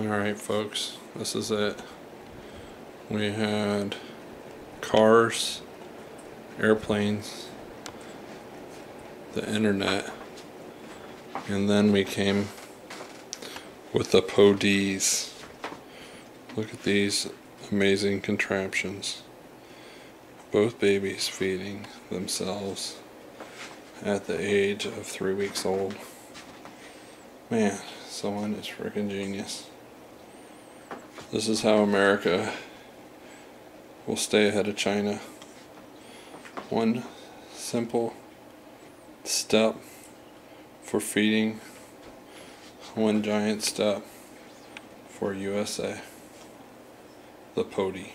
Alright folks, this is it. We had cars, airplanes, the internet, and then we came with the PODs. Look at these amazing contraptions. Both babies feeding themselves at the age of three weeks old. Man, someone is freaking genius. This is how America will stay ahead of China. One simple step for feeding, one giant step for USA. The Podee.